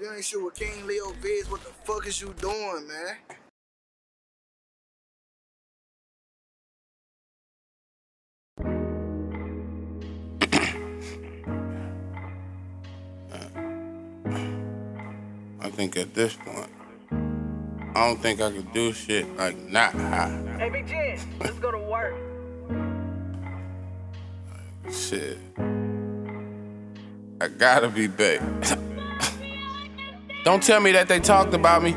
you ain't sure with King Leo Vidz, what the fuck is you doing, man? I think at this point, I don't think I could do shit like not high. Hey, Big Jen, let's go to work. Shit. I gotta be back. don't tell me that they talked about me.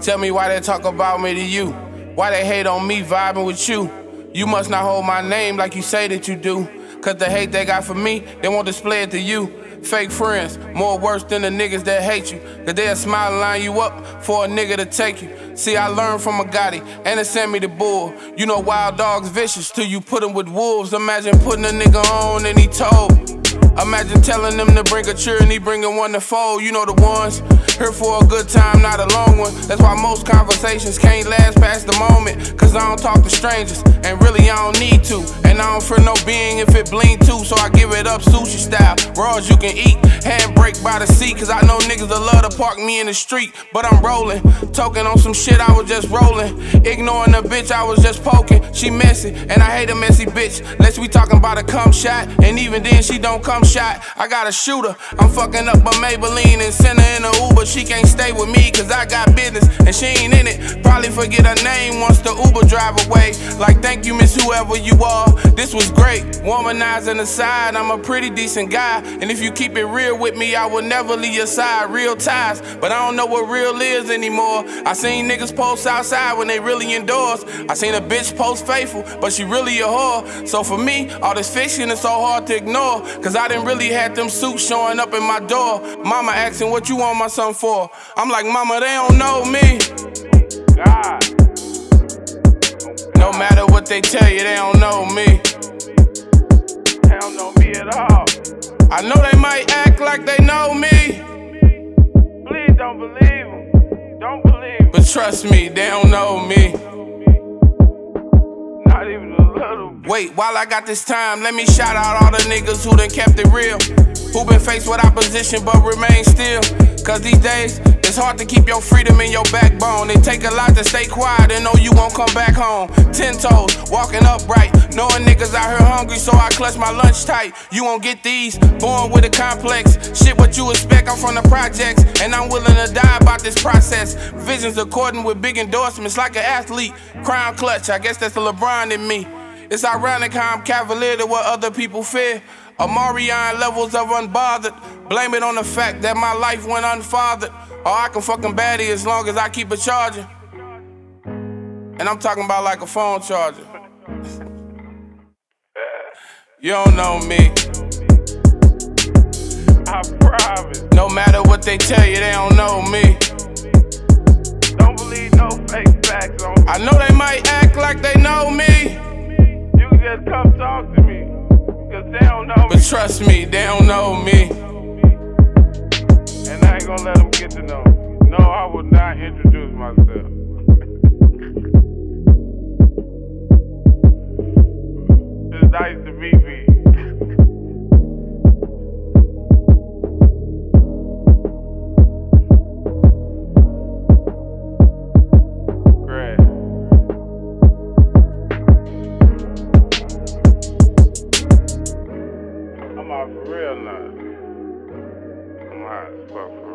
Tell me why they talk about me to you. Why they hate on me vibing with you. You must not hold my name like you say that you do. Cause the hate they got for me, they won't display it to you. Fake friends, more worse than the niggas that hate you. Cause they'll smile and line you up for a nigga to take you. See, I learned from a Gotti, and it sent me the bull. You know, wild dogs vicious till you put him with wolves. Imagine putting a nigga on and he told. Imagine telling them to bring a cheer and he bringing one to fold. You know the ones here for a good time, not a long one. That's why most conversations can't last past the moment. Cause I don't talk to strangers, and really I don't need to. And I don't fear no being if it bling too, so I give it up sushi style. Raws you can eat, handbrake by the seat. Cause I know niggas that love to park me in the street. But I'm rolling, talking on some shit I was just rolling. Ignoring the bitch I was just poking. She messy, and I hate a messy bitch. Unless we talking about a cum shot, and even then she don't come shot. I got a shooter. I'm fucking up a Maybelline and send her in a can't stay with me cause I got business and she ain't in it. Probably forget her name once the Uber drive away. Like, thank you, miss whoever you are. This was great. Womanizing aside, I'm a pretty decent guy. And if you keep it real with me, I will never leave your side. Real ties, but I don't know what real is anymore. I seen niggas post outside when they really indoors. I seen a bitch post faithful, but she really a whore. So for me, all this fiction is so hard to ignore. Cause I didn't really have them suits showing up in my door. Mama asking what you want my son for. I'm like, Mama, they don't know me. They tell you, they don't know me. They don't know me at all. I know they might act like they know me. Please don't believe them. Don't believe them. But trust me, they don't know me. Not even a little bit. Wait, while I got this time, let me shout out all the niggas who done kept it real. Who been faced with opposition but remain still. Cause these days, it's hard to keep your freedom in your backbone. It take a lot to stay quiet and know you won't come back home. Ten toes, walking upright. Knowing niggas out here hungry, so I clutch my lunch tight. You won't get these, born with a complex. Shit, what you expect, I'm from the projects. And I'm willing to die about this process. Visions according with big endorsements, like an athlete. Crown clutch, I guess that's the LeBron in me. It's ironic how I'm cavalier to what other people fear. Amarion levels of unbothered. Blame it on the fact that my life went unfathered. Or I can fucking baddie as long as I keep it charging. And I'm talking about like a phone charger. you don't know me. I promise. No matter what they tell you, they don't know me. Don't believe no fake facts on me. I know they might act like they know me. You just come talk to me. Trust me, they don't know me. And I ain't gonna let them get to know me. No, I will not introduce myself. Well.